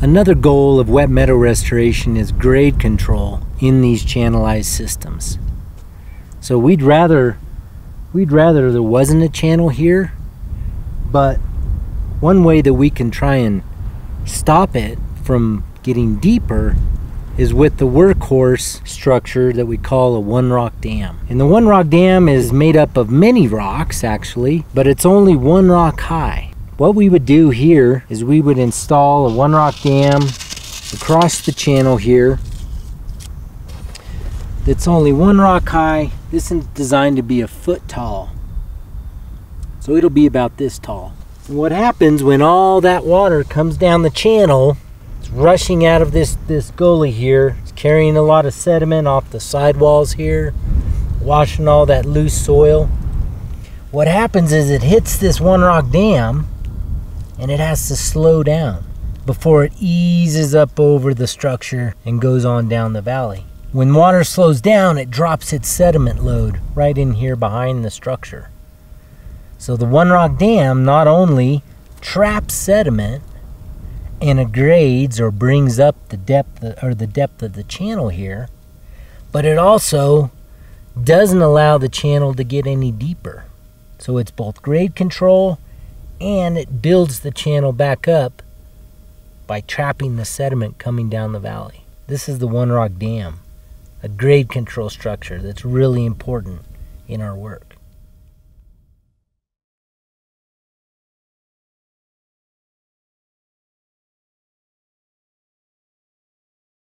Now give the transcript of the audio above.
Another goal of wet meadow restoration is grade control in these channelized systems. So we'd rather we'd rather there wasn't a channel here, but one way that we can try and stop it from getting deeper is with the workhorse structure that we call a one rock dam. And the one rock dam is made up of many rocks actually, but it's only one rock high. What we would do here is we would install a one rock dam across the channel here that's only one rock high. This is designed to be a foot tall. So it'll be about this tall. And what happens when all that water comes down the channel it's rushing out of this, this gully here. It's carrying a lot of sediment off the sidewalls here, washing all that loose soil. What happens is it hits this one rock dam and it has to slow down before it eases up over the structure and goes on down the valley. When water slows down, it drops its sediment load right in here behind the structure. So the One Rock Dam not only traps sediment, and grades or brings up the depth or the depth of the channel here, but it also doesn't allow the channel to get any deeper. So it's both grade control and it builds the channel back up by trapping the sediment coming down the valley. This is the One Rock Dam, a grade control structure that's really important in our work.